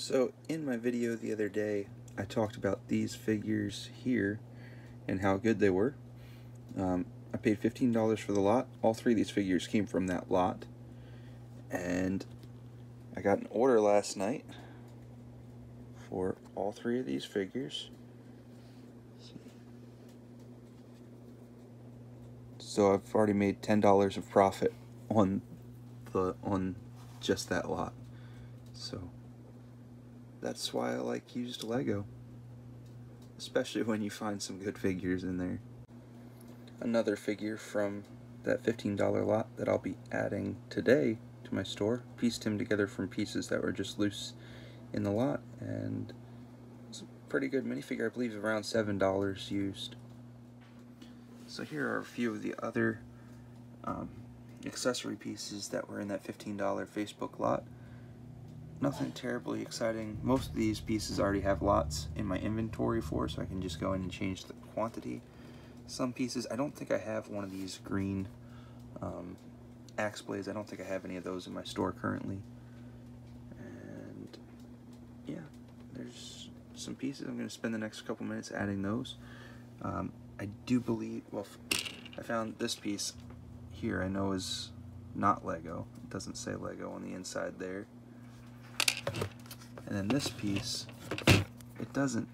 So in my video the other day, I talked about these figures here and how good they were. Um, I paid $15 for the lot. All three of these figures came from that lot. And I got an order last night for all three of these figures. So I've already made $10 of profit on the on just that lot. So that's why I like used Lego. Especially when you find some good figures in there. Another figure from that $15 lot that I'll be adding today to my store. Pieced him together from pieces that were just loose in the lot. And it's a pretty good minifigure. I believe around $7 used. So here are a few of the other um, accessory pieces that were in that $15 Facebook lot nothing terribly exciting. Most of these pieces already have lots in my inventory for, so I can just go in and change the quantity. Some pieces, I don't think I have one of these green um, axe blades. I don't think I have any of those in my store currently. And yeah, there's some pieces. I'm going to spend the next couple minutes adding those. Um, I do believe, well, I found this piece here I know is not Lego. It doesn't say Lego on the inside there. And then this piece, it doesn't,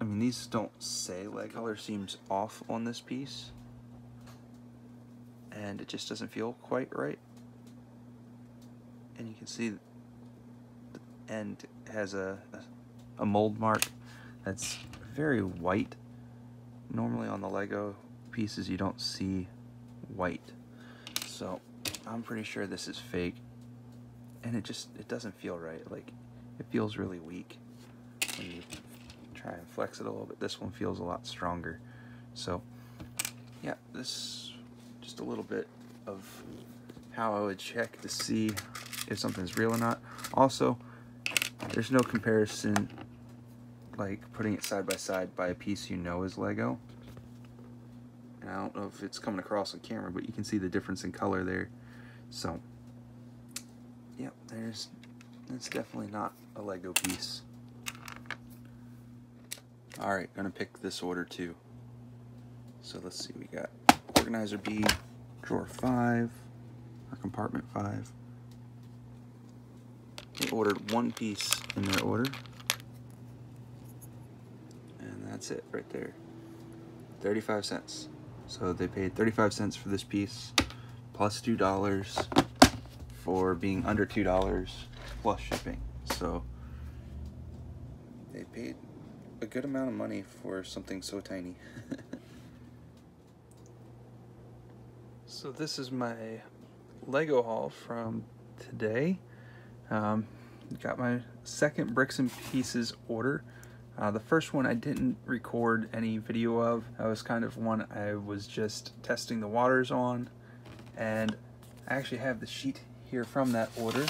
I mean, these don't say like color seems off on this piece. And it just doesn't feel quite right. And you can see the end has a, a mold mark that's very white. Normally on the Lego pieces you don't see white. So I'm pretty sure this is fake and it just it doesn't feel right like it feels really weak when you try and flex it a little bit. This one feels a lot stronger. So yeah this just a little bit of how I would check to see if something's real or not. Also there's no comparison like putting it side by side by a piece you know is Lego. And I don't know if it's coming across on camera but you can see the difference in color there. So Yep, there's, that's definitely not a Lego piece. Alright, gonna pick this order too. So let's see, we got organizer B, drawer 5, or compartment 5. They ordered one piece in their order. And that's it right there. 35 cents. So they paid 35 cents for this piece, plus $2 for being under $2 plus shipping. So they paid a good amount of money for something so tiny. so this is my Lego haul from today. Um, got my second bricks and pieces order. Uh, the first one I didn't record any video of. That was kind of one I was just testing the waters on. And I actually have the sheet here from that order.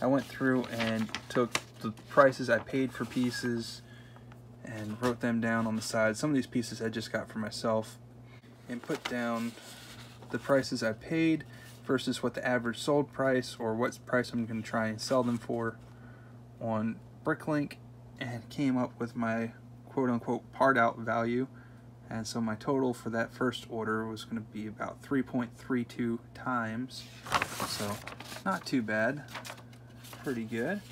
I went through and took the prices I paid for pieces and wrote them down on the side. Some of these pieces I just got for myself and put down the prices I paid versus what the average sold price or what price I'm going to try and sell them for on Bricklink and came up with my quote unquote part out value and so my total for that first order was going to be about 3.32 times. So not too bad. Pretty good.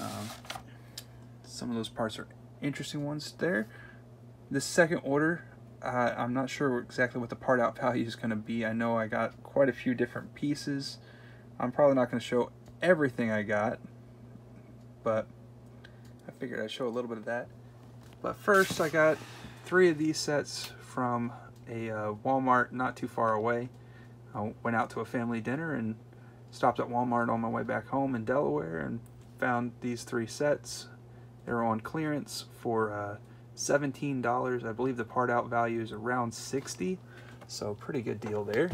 Um, some of those parts are interesting ones there. The second order, uh, I'm not sure exactly what the part out value is going to be. I know I got quite a few different pieces. I'm probably not going to show everything I got, but I figured I'd show a little bit of that. But first I got three of these sets from a uh, Walmart not too far away. I went out to a family dinner and stopped at Walmart on my way back home in Delaware and found these three sets. They were on clearance for uh, $17. I believe the part out value is around 60 so pretty good deal there.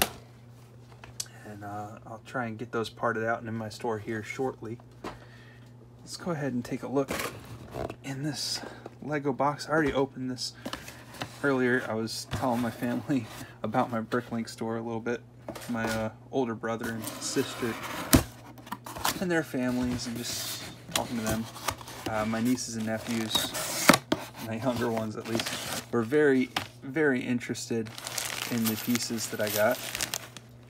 And uh, I'll try and get those parted out and in my store here shortly. Let's go ahead and take a look in this Lego box. I already opened this earlier I was telling my family about my Bricklink store a little bit. My uh, older brother and sister and their families and just talking to them. Uh, my nieces and nephews, my younger ones at least, were very, very interested in the pieces that I got.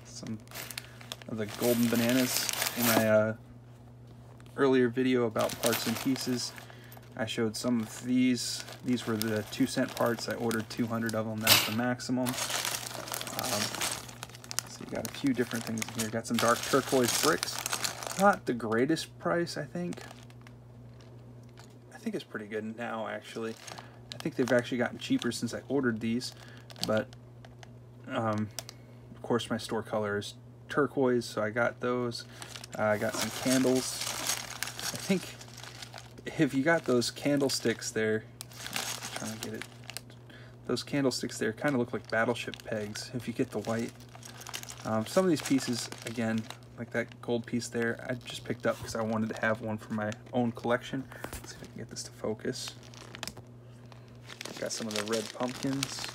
Some of the golden bananas in my uh, earlier video about parts and pieces. I showed some of these. These were the two cent parts. I ordered 200 of them. That's the maximum. Um, so you got a few different things in here. Got some dark turquoise bricks. Not the greatest price, I think. I think it's pretty good now, actually. I think they've actually gotten cheaper since I ordered these. But, um, of course, my store color is turquoise, so I got those. Uh, I got some candles. I think if you got those candlesticks there, I'm trying to get it, those candlesticks there kind of look like battleship pegs if you get the white. Um, some of these pieces, again, like that gold piece there, I just picked up because I wanted to have one for my own collection. Let's see if I can get this to focus. Got some of the red pumpkins,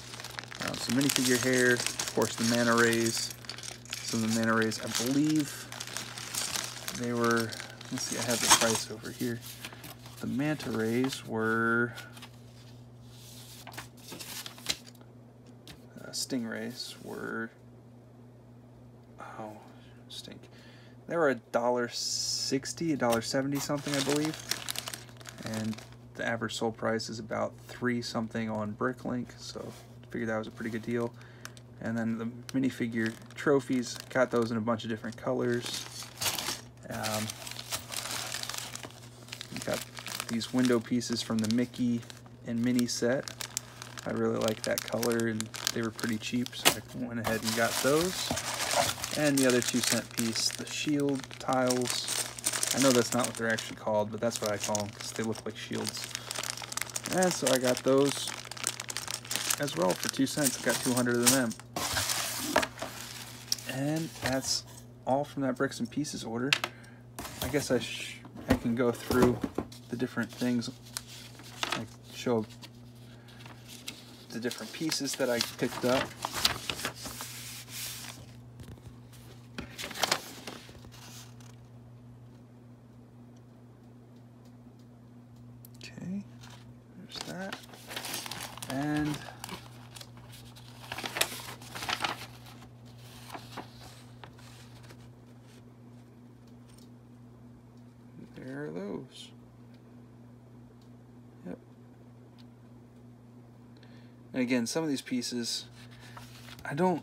uh, some minifigure hair, of course the manta rays, some of the manta rays. I believe they were, let's see, I have the price over here the manta rays were uh, stingrays were oh stink. They were a dollar sixty a dollar seventy something I believe. And the average sold price is about three something on Bricklink so figured that was a pretty good deal. And then the minifigure trophies got those in a bunch of different colors. Um, got these window pieces from the Mickey and Minnie set. I really like that color and they were pretty cheap, so I went ahead and got those. And the other two cent piece, the shield tiles. I know that's not what they're actually called, but that's what I call them because they look like shields. And so I got those as well for two cents. I got 200 of them. And that's all from that bricks and pieces order. I guess I, I can go through the different things, like show the different pieces that I picked up. Okay, there's that. And there are those. And again, some of these pieces, I don't,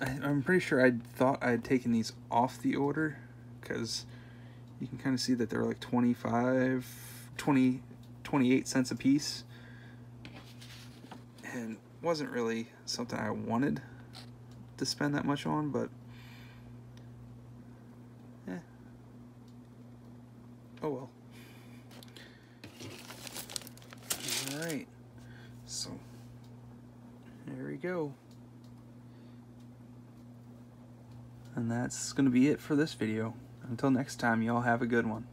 I, am pretty sure I thought I had taken these off the order because you can kind of see that they're like 25, 20, 28 cents a piece. And wasn't really something I wanted to spend that much on, but yeah. Oh well. Alright. So there we go. And that's going to be it for this video. Until next time, y'all have a good one.